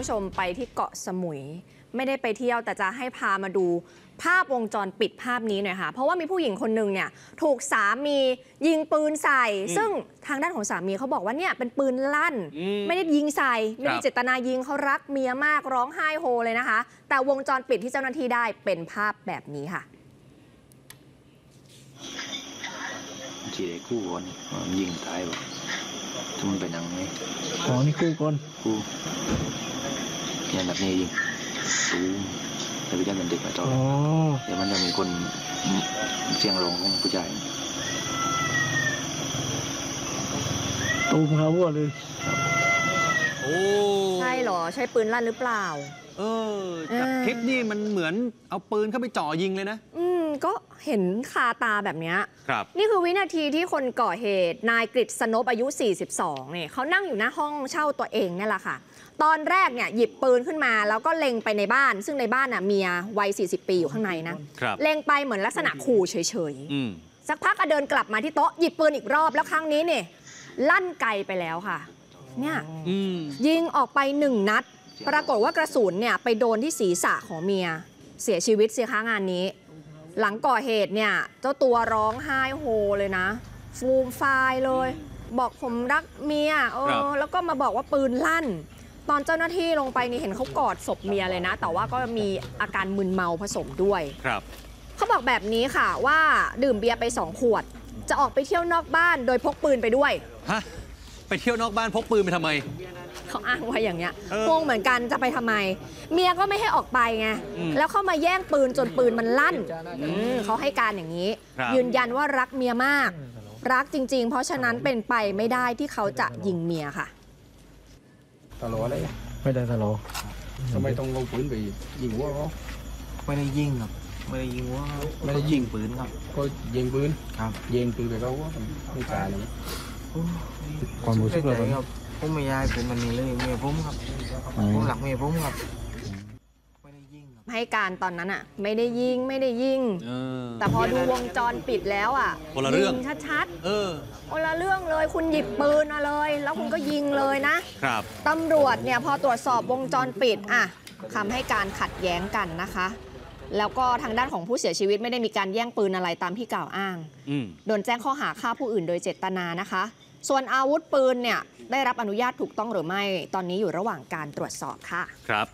ผู้ชมไปที่เกาะสมุย ไม่ได้ไปเที่ยวแต่จะให้พามาดูภาพวงจรปิดภาพนี้หน่อยค่ะ เพราะว่ามีผู้หญิงคนหนึ่งเนี่ยถูกสามียิงปืนใส่อืมซึ่งทางด้านของสามีเขาบอกว่าเนี่ยเป็นปืนลั่น อืมไม่ได้ยิงใส่ ไม่ได้ครับ เจตนายิงเขารักเมียมากร้องไห้โฮเลยนะคะ แต่วงจรปิดที่เจ้าหน้าที่ได้เป็นภาพแบบนี้ค่ะ chỉ để cứu con mà mình nhìn tay vào thì mình phải nặng ấy อ๋อนี่กู้ก่อน cứu nhà đặt nghe gì tú แต่พี่จันเป็นเด็กมาจออ๋อเดี๋ยวมันจะมีคนเสียงร้องของผู้ชายตูมเขาวัวเลยโอ้ใช่เหรอ ใช่ปืนลั่นหรือเปล่า เออจากเออคลิปนี่มันเหมือนเอาปืนเข้าไปจ่อยิงเลยนะ อืมก็เห็นคาตาแบบเนี้ยครับ นี่คือวินาทีที่คนก่อเหตุ นายกฤษณพอายุ 42เนี่ยเขานั่งอยู่หน้าห้องเช่าตัวเองเนี่ยแหละค่ะ ตอนแรกเนี่ยหยิบปืนขึ้นมาแล้วก็เล็งไปในบ้าน ซึ่งในบ้านน่ะเมียวัย 40 ปีอยู่ข้างในนะ ครับ เล็งไปเหมือนลักษณะขู่เฉยอืม ๆ สักพักก็เดินกลับมาที่โต๊ะหยิบปืนอีกรอบแล้วครั้งนี้เนี่ยลั่นไกลไปแล้วค่ะ เนี่ย อืม ยิงออกไปหนึ่งนัด ปรากฏว่ากระสุนเนี่ยไปโดนที่ศีรษะของเมีย เสียชีวิตเสียค้างานนี้ หลังก่อเหตุเนี่ยเจ้าตัวร้องไห้โฮเลยนะ ฟูมฟายเลย บอกผมรักเมียเอครับอแล้วก็มาบอกว่าปืนลั่น ตอนเจ้าหน้าที่ลงไปนี่เห็นเขากอดศพเมียเลยนะ แต่ว่าก็มีอาการมึนเมาผสมด้วยครับเขาบอกแบบนี้ค่ะว่าดื่มเบียร์ไปสองขวด จะออกไปเที่ยวนอกบ้านโดยพกปืนไปด้วยฮะไปเที่ยวนอกบ้านพกปืนไปทำไม เขาอ้างไว้อย่างเงี้ยเออ งงเหมือนกันจะไปทำไม เมียก็ไม่ให้ออกไปไงอืมแล้วเข้ามาแย่งปืนจนปืนมันลั่นอืมเขาให้การอย่างนี้ ครับ ยืนยันว่ารักเมียมาก รักจริง ๆ เพราะฉะนั้นเป็นไปไม่ได้ที่เขาจะยิงเมียค่ะ ตลอดเลยไม่ได้ตลอดทำไมต้องลงปืนไปยิงหัวเขาไม่ได้ยิงครับ ไม่ได้ยิงว่าไม่ได้ยิงปืนครับก็ยิงปืนครับยิงปืนไปเขาว่าไม่กล้าเลยความรู้สึกเราใจครับผมไม่ยายเป็นมันนี่เลยเมียผมครับอ๋อผมหลักเมียผมครับ ให้การตอนนั้นอะ ไม่ได้ยิงไม่ได้ยิง เออ แต่พอดูวงจรปิดแล้วอะคนละเรื่อง ยิงชัดเออ ๆคนละเรื่องเลยคุณหยิบปืนมาเลย แล้วคุณก็ยิงเลยนะ ครับ ตำรวจเนี่ยพอตรวจสอบวงจรปิดอะคำให้การขัดแย้งกันนะคะ แล้วก็ทางด้านของผู้เสียชีวิตไม่ได้มีการแย่งปืนอะไรตามที่กล่าวอ้าง อืม โดนแจ้งข้อหาฆ่าผู้อื่นโดยเจตนานะคะ ส่วนอาวุธปืนเนี่ยได้รับอนุญาตถูกต้องหรือไม่ ตอนนี้อยู่ระหว่างการตรวจสอบค่ะ ครับ